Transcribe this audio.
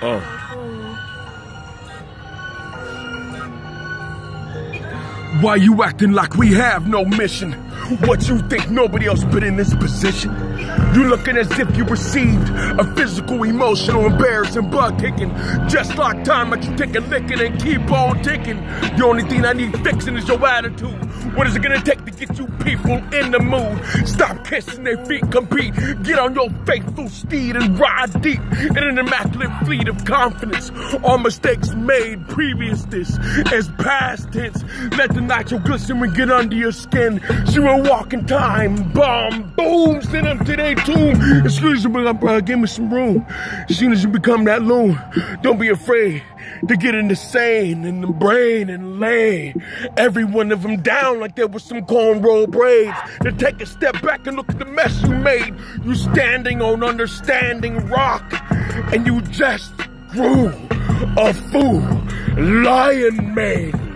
Uh. Why you acting like we have no mission? What you think nobody else put in this position? You looking as if you received a physical, emotional, embarrassing butt kicking. Just like time, but you take a licking and keep on ticking. The only thing I need fixing is your attitude. What is it gonna take to get you people in the mood? Stop kissing their feet, compete. Get on your faithful steed and ride deep in an immaculate fleet of confidence. All mistakes made previous this as past tense. Let the nitro glycerin get under your skin. She will walk in time. Bomb, boom, send them to their tomb. Excuse me, bro, give me some room. As soon as you become that loon, don't be afraid to get in the sane and the brain and lay every one of them down like there was some cornrow braids. To take a step back and look at the mess you made. You standing on understanding rock and you just grew a fool lion mane.